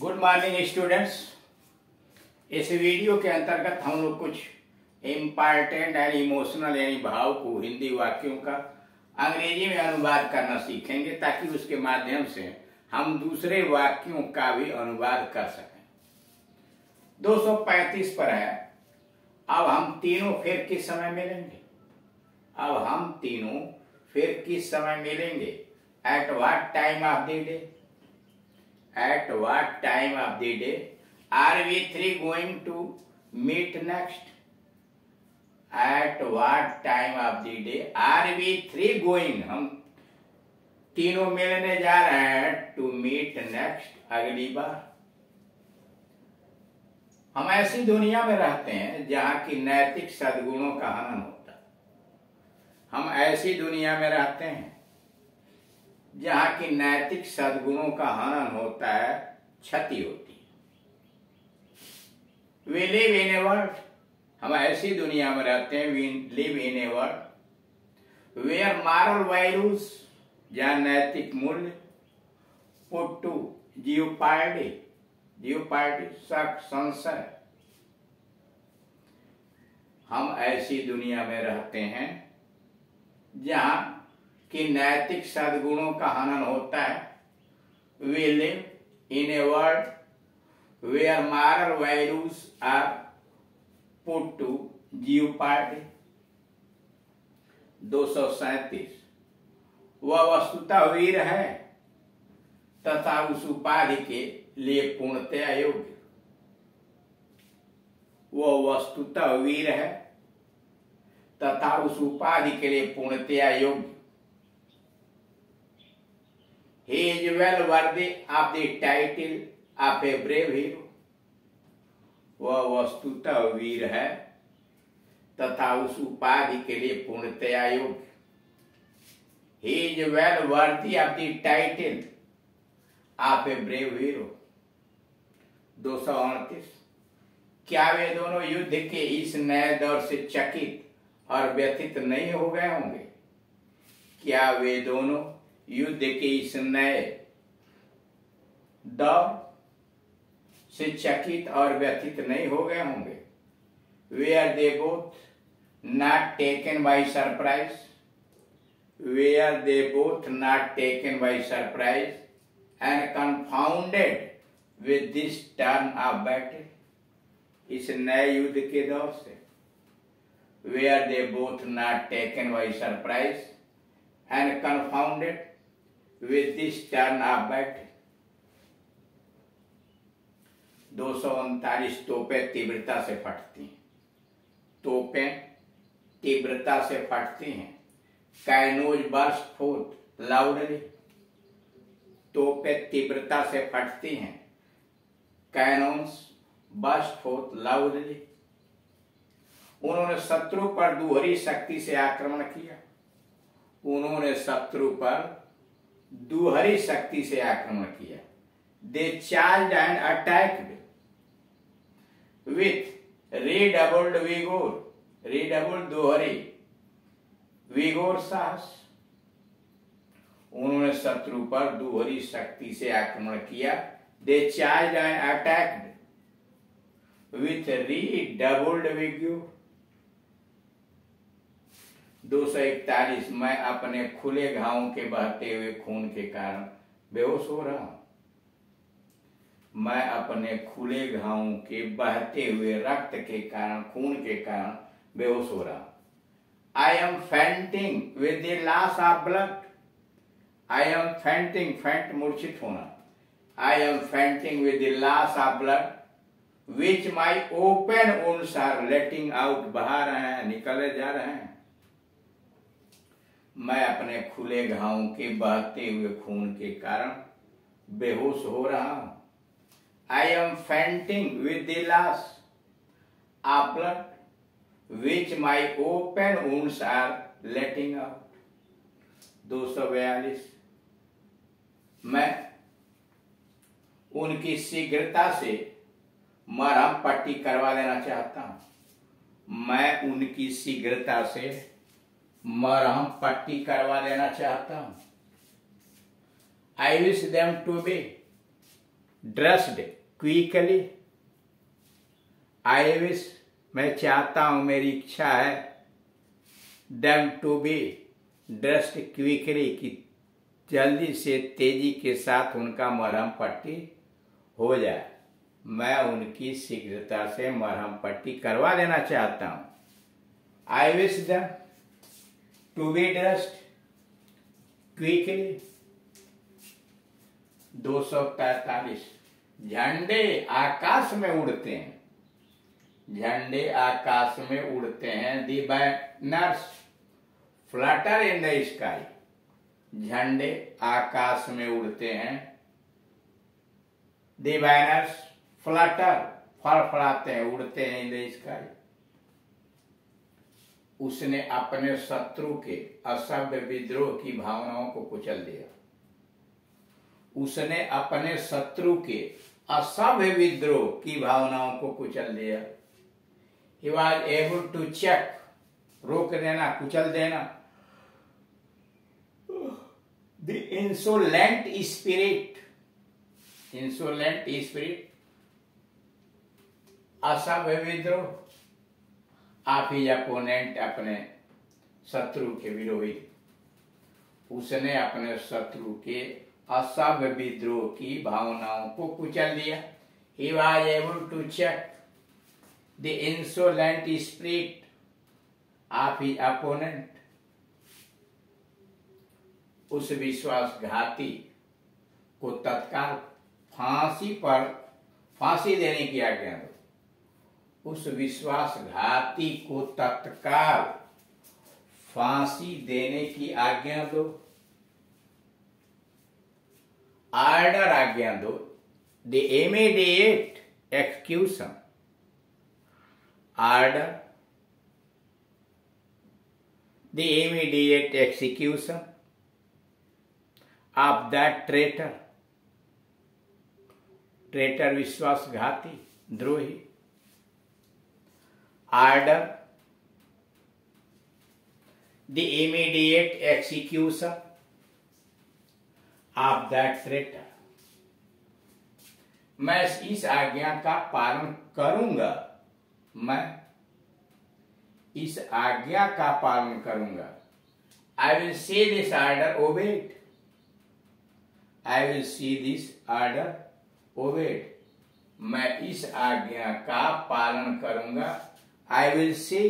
Good morning students इस video के अंतर्गत हम लोग कुछ इंपॉर्टेंट एंड इमोशनल यानी भाव को हिंदी वाक्यों का अंग्रेज़ी में अनुवाद करना सीखेंगे, ताकि उसके माध्यम से हम दूसरे वाक्यों का भी अनुवाद कर सकें। 235 पर है। अब हम तीनों फिर किस समय मिलेंगे? अब हम तीनों फिर किस समय मिलेंगे? At what time of the day at what time of the day are we three going to meet next at what time of the day are we three going हम तीनों मिलने जा रहे हैं टू मीट नेक्स्ट अगली बार हम ऐसी दुनिया में रहते हैं जहाँ की नैतिक सदगुणों का हनन होता हम ऐसी दुनिया में रहते हैं जहाँ की नैतिक सदगुणों का हनन होता है, क्षति होती है। We live in a world हम ऐसी दुनिया में रहते हैं we live in a world where moral values जहाँ नैतिक मूल्य put to jeopardy jeopardy शक, संशय, हम ऐसी दुनिया में रहते हैं, जहाँ कि नैतिक सदगुणों का हनन होता है। We live in a world where moral values are put to jeopardy दो सौ सैतीस। वह वस्तुता वीर है, तथा उस उपाधि के लिए पूर्णतया योग्य। वह वस्तुतः वीर है, तथा उस उपाधि के लिए पूर्णतया योग्य। He is well worthy of the title of a brave hero. वह वस्तुतः वीर है तथा उस उपाधि के लिए पूर्णतया योग्य He is well worthy of the title of a brave hero. दो सौ अड़तीस क्या वे दोनों युद्ध के इस नए दौर से चकित और व्यथित नहीं हो गए होंगे क्या वे दोनों युद्ध के इस नए दौर से चकित और व्यथित नहीं हो गए होंगे। Were they both not taken by surprise. Were they both not taken by surprise and confounded with this turn of battle. इस नए युद्ध के दौर से। Were they both not taken by surprise and confounded with this turn of battle. दो सौ उनतालीस तोपे तीव्रता से फटती हैं। तोपे तीव्रता से फटती हैं। Cannons burst forth, loudly. तोपे तीव्रता से फटती हैं। Cannons burst forth, loudly. उन्होंने शत्रु पर दोहरी शक्ति से आक्रमण किया। उन्होंने शत्रु पर दुहरी शक्ति से आक्रमण किया। They charge and attacked with redoubled vigour redoubled दोहरी विगोर साहस। उन्होंने शत्रु पर दोहरी शक्ति से आक्रमण किया। They charge and attacked with redoubled vigour दो सौ इकतालीस मैं अपने खुले घावों के बहते हुए खून के कारण बेहोश हो रहा हूँ। मैं अपने खुले घावों के बहते हुए रक्त के कारण, खून के कारण बेहोश हो रहा हूँ। I am fainting with the loss of blood I am fainting faint मूर्छित होना। I am fainting with the loss of blood which my open wounds are letting out बहा रहे हैं, निकले जा रहे हैं। मैं अपने खुले घावों के बहते हुए खून के कारण बेहोश हो रहा हूँ। I am fainting with the of blood which my open wounds are letting out दो सौ बयालीस। मैं उनकी शीघ्रता से मरहम पट्टी करवा देना चाहता हूँ। मैं उनकी शीघ्रता से मरहम पट्टी करवा देना चाहता हूँ। I wish them to be dressed quickly I wish मैं चाहता हूँ, मेरी इच्छा है डम टू बी ड्रस्ट क्विकली की जल्दी से तेज़ी के साथ उनका मरहम पट्टी हो जाए। मैं उनकी शीघ्रता से मरहम पट्टी करवा देना चाहता हूँ। I wish the to be dressed quickly, दो सौ पैतालीस। झंडे आकाश में उड़ते हैं। झंडे आकाश में उड़ते हैं, the banners flutter in the sky. झंडे आकाश में उड़ते हैं, दी बैनर्स फ्लटर, फड़फड़ाते हैं, उड़ते हैं इन द स्काई। उसने अपने शत्रु के असभ्य विद्रोह की भावनाओं को कुचल दिया। उसने अपने शत्रु के असभ्य विद्रोह की भावनाओं को कुचल दिया। He was able to check रोक देना, कुचल देना। The insolent spirit insolent spirit असभ्य विद्रोह। आप ही अपोनेंट अपने शत्रु के विरोही उसने अपने शत्रु के असभ्य विद्रोह की भावनाओं को कुचल दिया। He was able to check the insolent spirit of his opponent उस विश्वासघाती को तत्काल फांसी पर फांसी देने की आज्ञा दो। उस विश्वासघाती को तत्काल फांसी देने की आज्ञा दो। आर्डर आज्ञा दो। The immediate execution order the immediate execution of that traitor traitor विश्वासघाती, द्रोही। Order the immediate execution of that traitor मैं इस आज्ञा का पालन करूँगा। मैं इस आज्ञा का पालन करूँगा। I will see this order obeyed I will see this order obeyed मैं इस आज्ञा का पालन करूँगा। I will see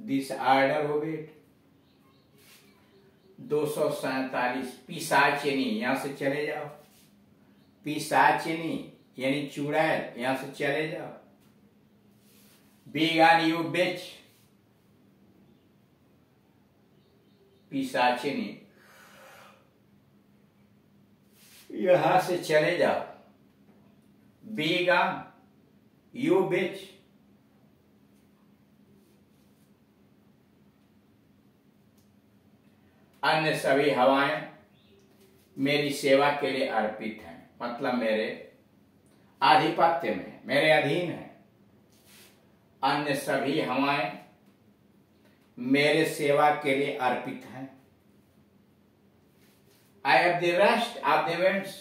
this order obeyed दो सौ सैतालीस पिसाचिनी यहाँ से चले जाओ। पिसाचिनी यानी चुड़ैल, यहाँ से चले जाओ। बेगान यू बेच पिसाचिनी यहाँ से चले जाओ। बेगान यू बेच अन्य सभी हवाएँ मेरी सेवा के लिए अर्पित हैं। मतलब मेरे आधिपत्य में, मेरे अधीन है। अन्य सभी हवाएँ मेरे सेवा के लिए अर्पित हैं। I have the rest of the events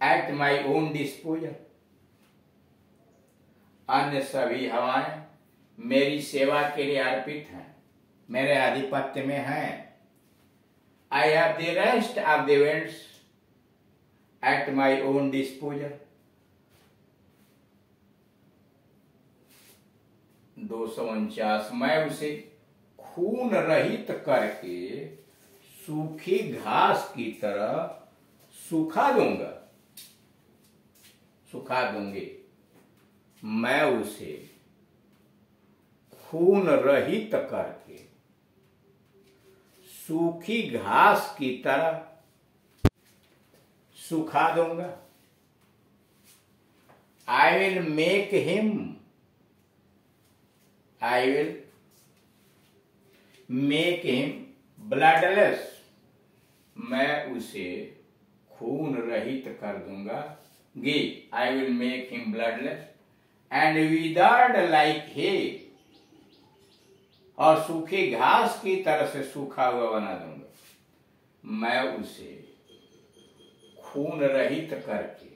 at my own disposal अन्य सभी हवाएँ मेरी सेवा के लिए अर्पित हैं। मेरे आधिपत्य में है। I have the rest of the events at my own disposal दो सौ उनचास मैं उसे खून रहित करके सूखी घास की तरह सुखा दूँगा। सुखा दूँगी। मैं उसे खून रहित करके सूखी घास की तरह सुखा दूँगा। I will make him I will make him bloodless मैं उसे खून रहित कर दूँगा। गे I will make him bloodless and withered like hay और सूखी घास की तरह से सूखा हुआ बना दूँगा। मैं उसे खून रहित करके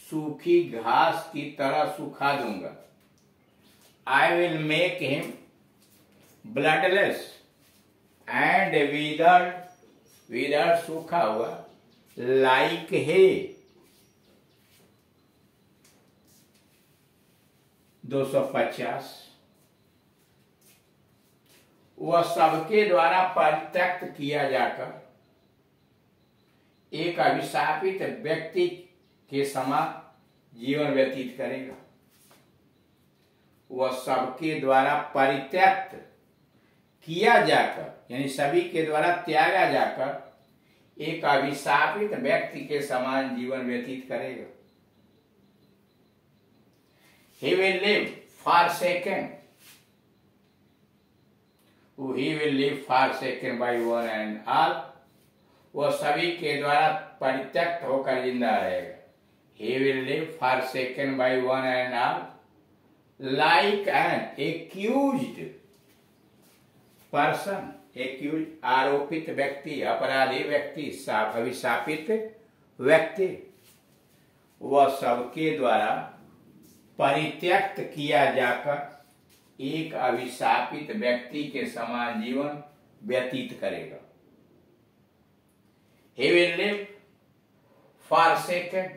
सूखी घास की तरह सुखा दूँगा। I will make him bloodless and wither wither सूखा हुआ लाइक हे 250 वह सबके द्वारा परित्यक्त किया जाकर एक अभिशापित व्यक्ति के समान जीवन व्यतीत करेगा वह सबके द्वारा परित्यक्त किया जाकर, यानी सभी के द्वारा त्यागा जाकर, एक अभिशापित व्यक्ति के समान जीवन व्यतीत करेगा he will live forsaken. He will live forsaken by one and all. वह सभी के द्वारा परित्यक्त होकर ज़िंदा रहेगा he will live forsaken by one and all like an accused person accused आरोपित व्यक्ति अपराधी व्यक्ति अभिशापित व्यक्ति वह सबके द्वारा परित्यक्त किया जाकर एक अभिशापित व्यक्ति के समान जीवन व्यतीत करेगा। he will live forsaken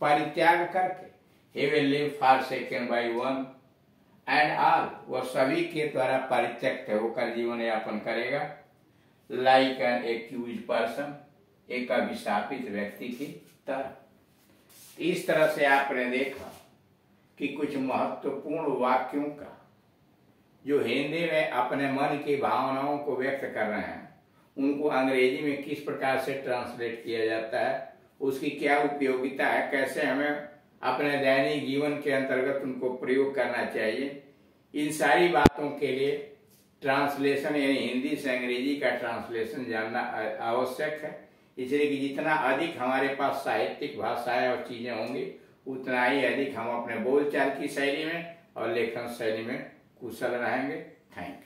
परित्याग करके। he will live forsaken by one and all वह सभी के द्वारा परित्यक्त होकर जीवन यापन करेगा। लाइक एन एक्यूज पर्सन एक अभिशापित व्यक्ति की तरह। इस तरह से आपने देखा कि कुछ महत्वपूर्ण वाक्यों का जो हिंदी में अपने मन की भावनाओं को व्यक्त कर रहे हैं, उनको अंग्रेज़ी में किस प्रकार से ट्रांसलेट किया जाता है, उसकी क्या उपयोगिता है, कैसे हमें अपने दैनिक जीवन के अंतर्गत उनको प्रयोग करना चाहिए, इन सारी बातों के लिए ट्रांसलेशन यानी हिंदी से अंग्रेज़ी का ट्रांसलेशन जानना आवश्यक है। इसलिए कि जितना अधिक हमारे पास साहित्यिक भाषाएँ और चीज़ें होंगी, उतना ही अधिक हम अपने बोलचाल की शैली में और लेखन शैली में कुशल रहेंगे। Thank you.